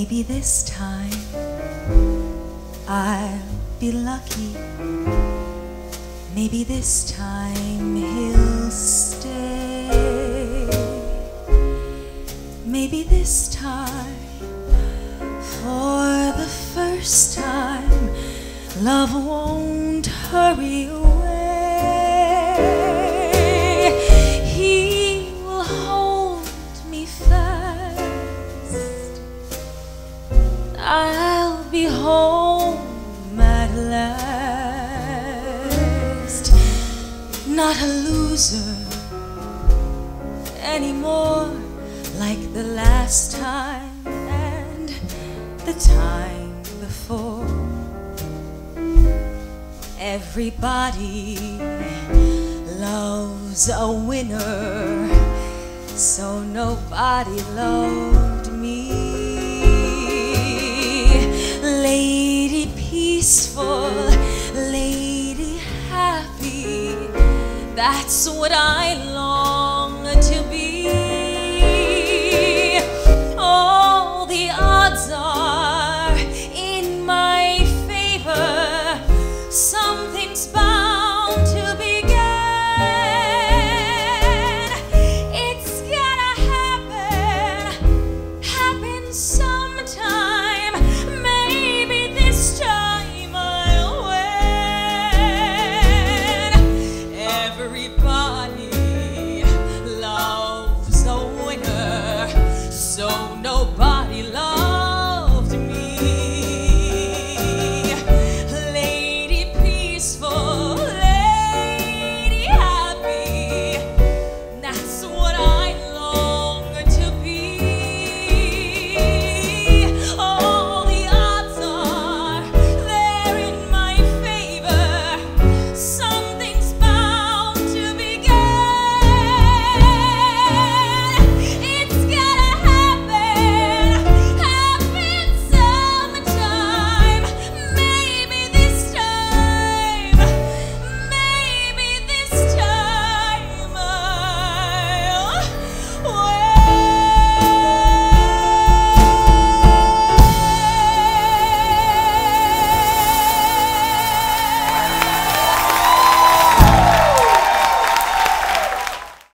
Maybe this time I'll be lucky. Maybe this time he'll stay. Maybe this time, for the first time, love won't hurry away. I'll be home at last. Not a loser anymore like the last time and the time before. Everybody loves a winner, so nobody loved that's what I long to Everybody